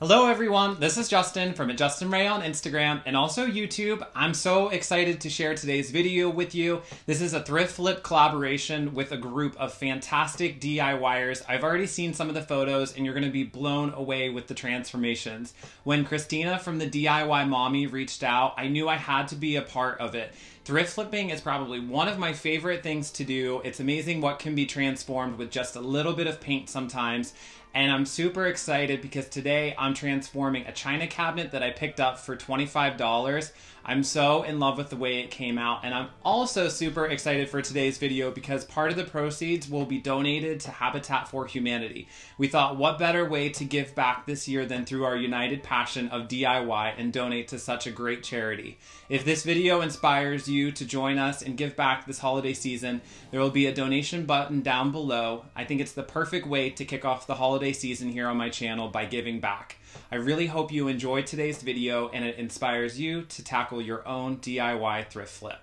Hello everyone, this is Justin from Justin Wray on Instagram and also YouTube. I'm so excited to share today's video with you. This is a thrift flip collaboration with a group of fantastic DIYers. I've already seen some of the photos and you're gonna be blown away with the transformations. When Christina from the DIY Mommy reached out, I knew I had to be a part of it. Thrift flipping is probably one of my favorite things to do. It's amazing what can be transformed with just a little bit of paint sometimes and I'm super excited because today I'm transforming a china cabinet that I picked up for $25. I'm so in love with the way it came out and I'm also super excited for today's video because part of the proceeds will be donated to Habitat for Humanity. We thought what better way to give back this year than through our united passion of DIY and donate to such a great charity. If this video inspires you to join us and give back this holiday season, there will be a donation button down below. I think it's the perfect way to kick off the holiday season here on my channel by giving back. I really hope you enjoyed today's video and it inspires you to tackle your own DIY thrift flip.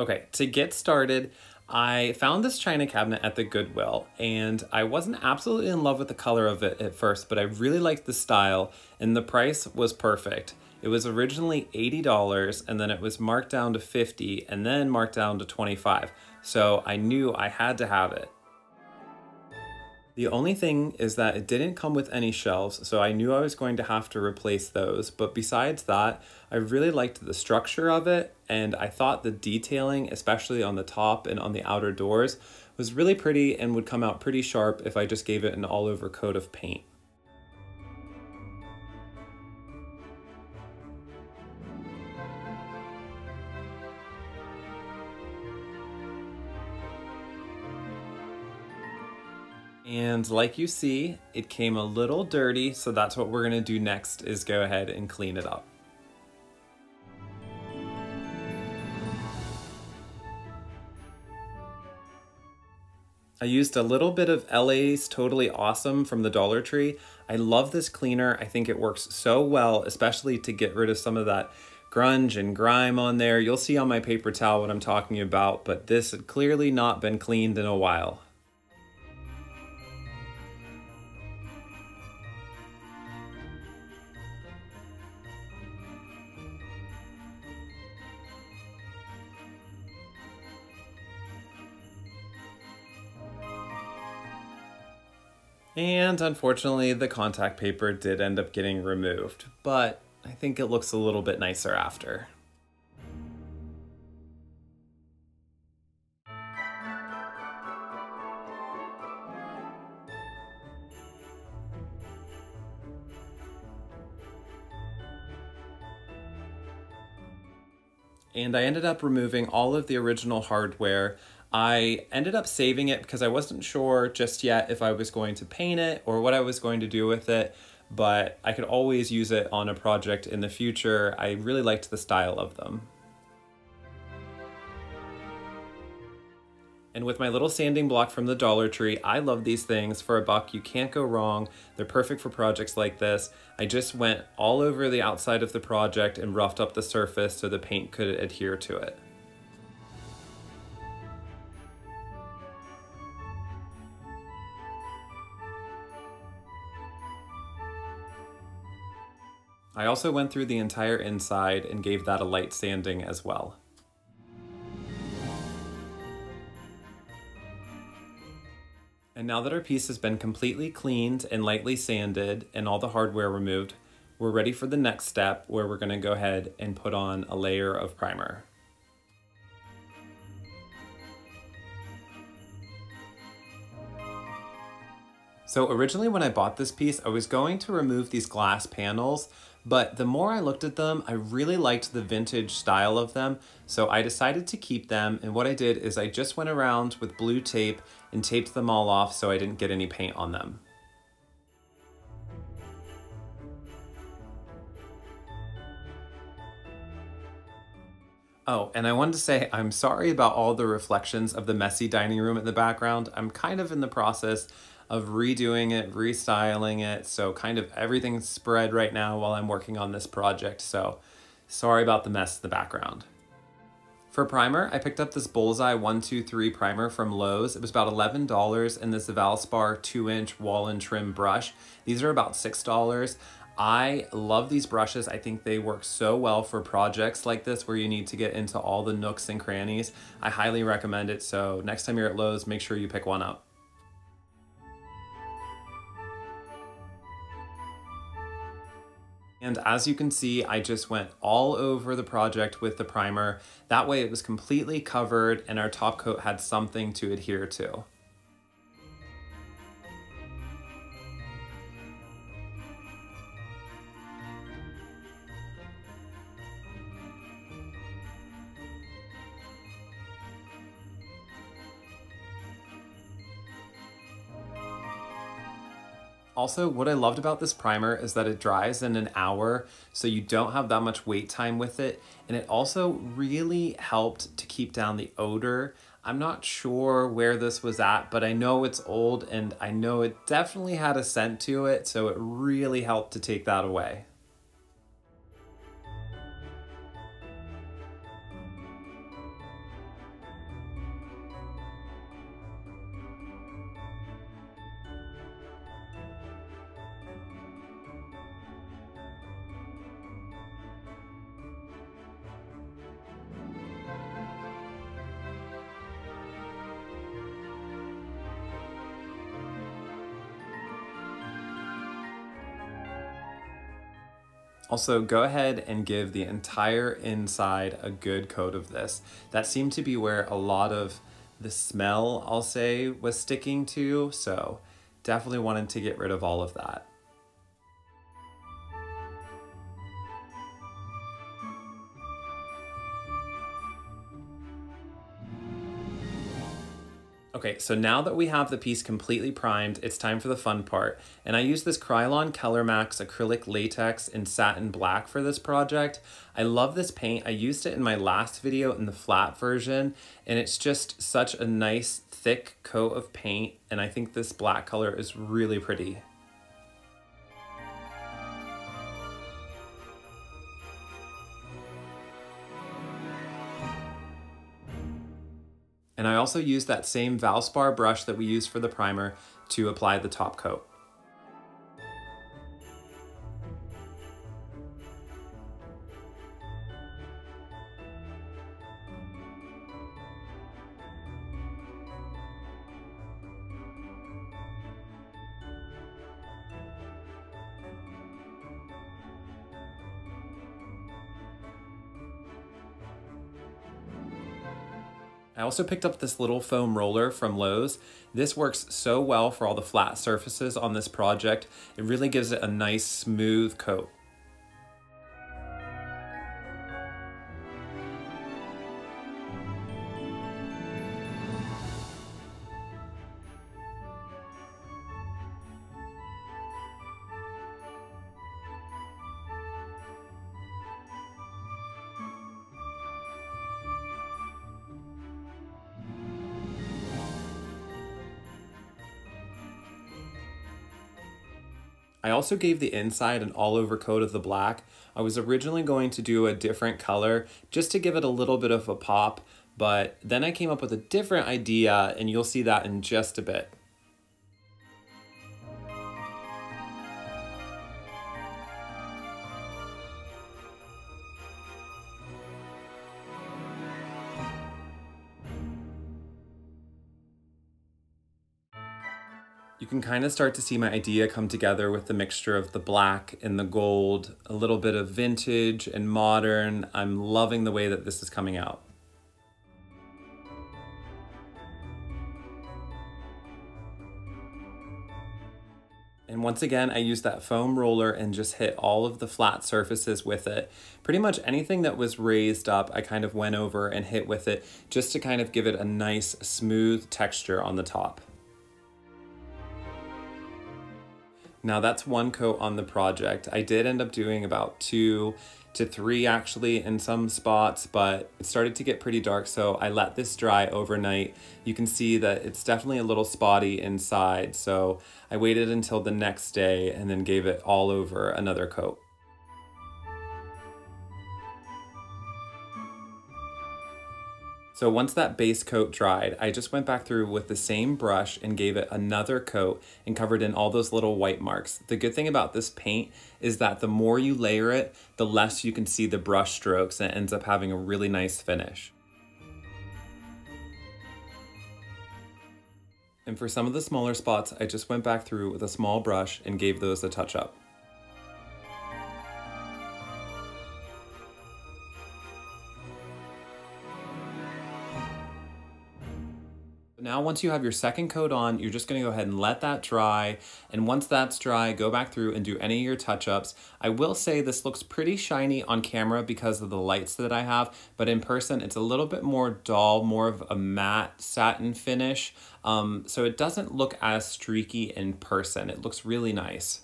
Okay, to get started, I found this china cabinet at the Goodwill and I wasn't absolutely in love with the color of it at first, but I really liked the style and the price was perfect. It was originally $80 and then it was marked down to 50 and then marked down to 25. So I knew I had to have it. The only thing is that it didn't come with any shelves, so I knew I was going to have to replace those. But besides that, I really liked the structure of it, and I thought the detailing, especially on the top and on the outer doors, was really pretty and would come out pretty sharp if I just gave it an all over coat of paint. And like you see, it came a little dirty, so that's what we're gonna do next is go ahead and clean it up. I used a little bit of LA's Totally Awesome from the Dollar Tree. I love this cleaner. I think it works so well, especially to get rid of some of that grunge and grime on there. You'll see on my paper towel what I'm talking about, but this had clearly not been cleaned in a while. And unfortunately, the contact paper did end up getting removed, but I think it looks a little bit nicer after. And I ended up removing all of the original hardware I ended up saving it because I wasn't sure just yet if I was going to paint it or what I was going to do with it, but I could always use it on a project in the future. I really liked the style of them. And with my little sanding block from the Dollar Tree, I love these things. For a buck, you can't go wrong. They're perfect for projects like this. I just went all over the outside of the project and roughed up the surface so the paint could adhere to it. I also went through the entire inside and gave that a light sanding as well. And now that our piece has been completely cleaned and lightly sanded and all the hardware removed, we're ready for the next step where we're gonna go ahead and put on a layer of primer. So originally when I bought this piece, I was going to remove these glass panels, but the more I looked at them, I really liked the vintage style of them, so I decided to keep them, and what I did is I just went around with blue tape and taped them all off so I didn't get any paint on them. Oh, and I wanted to say I'm sorry about all the reflections of the messy dining room in the background. I'm kind of in the process of redoing it, restyling it. So kind of everything's spread right now while I'm working on this project. So sorry about the mess in the background. For primer, I picked up this Bullseye 123 primer from Lowe's. It was about $11 in this Valspar 2-inch wall and trim brush. These are about $6. I love these brushes. I think they work so well for projects like this where you need to get into all the nooks and crannies. I highly recommend it. So next time you're at Lowe's, make sure you pick one up. And as you can see, I just went all over the project with the primer. That way it was completely covered and our top coat had something to adhere to. Also, what I loved about this primer is that it dries in an hour, so you don't have that much wait time with it. And it also really helped to keep down the odor. I'm not sure where this was at, but I know it's old and I know it definitely had a scent to it, so it really helped to take that away. Also, go ahead and give the entire inside a good coat of this. That seemed to be where a lot of the smell, I'll say, was sticking to, so definitely wanted to get rid of all of that. Okay, so now that we have the piece completely primed, it's time for the fun part. And I use this Krylon Color Max acrylic latex in satin black for this project. I love this paint. I used it in my last video in the flat version, and it's just such a nice thick coat of paint. And I think this black color is really pretty. And I also use that same Valspar brush that we used for the primer to apply the top coat. I also picked up this little foam roller from Lowe's. This works so well for all the flat surfaces on this project. It really gives it a nice smooth coat. I also gave the inside an all over coat of the black. I was originally going to do a different color just to give it a little bit of a pop, but then I came up with a different idea and you'll see that in just a bit. You can kind of start to see my idea come together with the mixture of the black and the gold, a little bit of vintage and modern. I'm loving the way that this is coming out. And once again, I used that foam roller and just hit all of the flat surfaces with it. Pretty much anything that was raised up, I kind of went over and hit with it just to kind of give it a nice smooth texture on the top. Now that's one coat on the project. I did end up doing about two to three actually in some spots, but it started to get pretty dark, so I let this dry overnight. You can see that it's definitely a little spotty inside, so I waited until the next day and then gave it all over another coat. So once that base coat dried, I just went back through with the same brush and gave it another coat and covered in all those little white marks. The good thing about this paint is that the more you layer it, the less you can see the brush strokes and it ends up having a really nice finish. And for some of the smaller spots, I just went back through with a small brush and gave those a touch up. Now, once you have your second coat on, you're just gonna go ahead and let that dry. And once that's dry, go back through and do any of your touch-ups. I will say this looks pretty shiny on camera because of the lights that I have, but in person, it's a little bit more dull, more of a matte satin finish. Um, so it doesn't look as streaky in person. It looks really nice.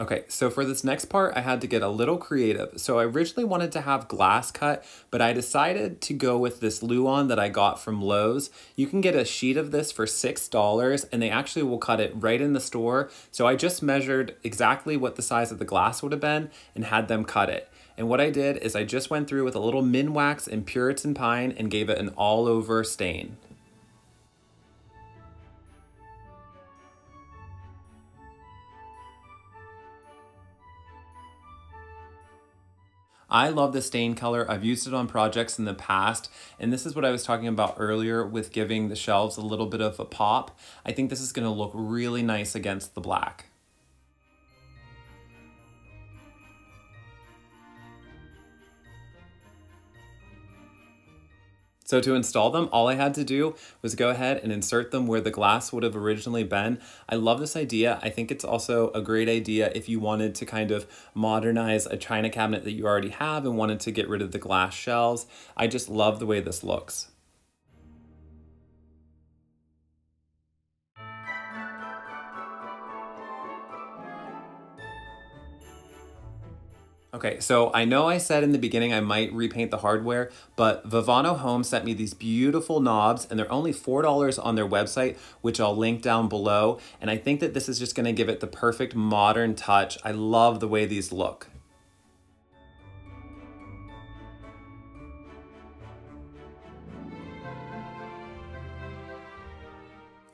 Okay, so for this next part, I had to get a little creative. So I originally wanted to have glass cut, but I decided to go with this Luan that I got from Lowe's. You can get a sheet of this for $6 and they actually will cut it right in the store. So I just measured exactly what the size of the glass would have been and had them cut it. And what I did is I just went through with a little Minwax and Puritan Pine and gave it an all over stain. I love the stain color. I've used it on projects in the past, and this is what I was talking about earlier with giving the shelves a little bit of a pop. I think this is gonna look really nice against the black. So to install them, all I had to do was go ahead and insert them where the glass would have originally been. I love this idea. I think it's also a great idea if you wanted to kind of modernize a china cabinet that you already have and wanted to get rid of the glass shelves. I just love the way this looks. Okay, so I know I said in the beginning I might repaint the hardware, but Vevano Home sent me these beautiful knobs and they're only $4 on their website, which I'll link down below. And I think that this is just gonna give it the perfect modern touch. I love the way these look.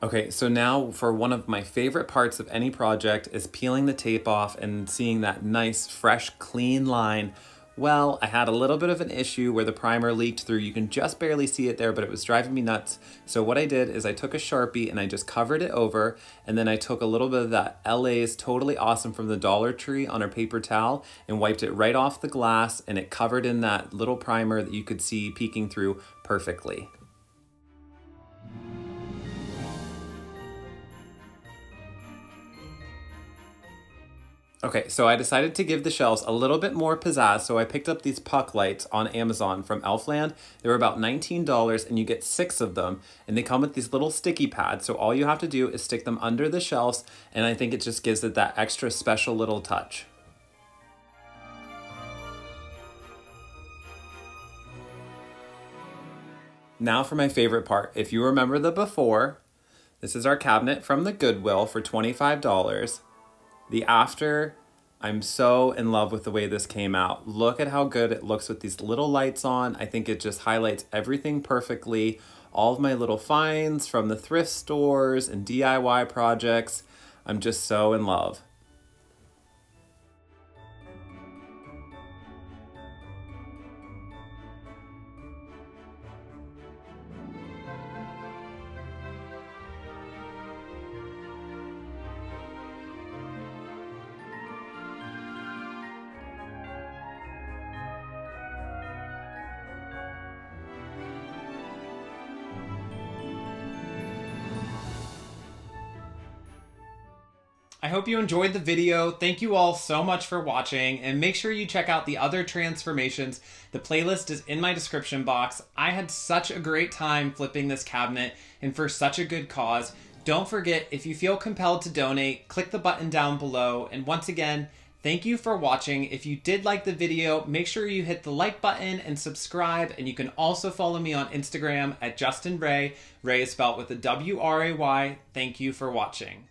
Okay, so now for one of my favorite parts of any project is peeling the tape off and seeing that nice, fresh, clean line. Well, I had a little bit of an issue where the primer leaked through. You can just barely see it there, but it was driving me nuts. So what I did is I took a Sharpie and I just covered it over, and then I took a little bit of that LA's Totally Awesome from the Dollar Tree on a paper towel and wiped it right off the glass, and it covered in that little primer that you could see peeking through perfectly. Okay, so I decided to give the shelves a little bit more pizzazz, so I picked up these puck lights on Amazon from Elfeland. They were about $19 and you get six of them, and they come with these little sticky pads, so all you have to do is stick them under the shelves, and I think it just gives it that extra special little touch. Now for my favorite part. If you remember the before, this is our cabinet from the Goodwill for $25. The after, I'm so in love with the way this came out. Look at how good it looks with these little lights on. I think it just highlights everything perfectly. All of my little finds from the thrift stores and DIY projects. I'm just so in love. I hope you enjoyed the video. Thank you all so much for watching and make sure you check out the other transformations. The playlist is in my description box. I had such a great time flipping this cabinet and for such a good cause. Don't forget, if you feel compelled to donate, click the button down below. And once again, Thank you for watching. If you did like the video, make sure you hit the like button and subscribe. And you can also follow me on Instagram at Justin Wray. Wray is spelled with a W R A Y. Thank you for watching.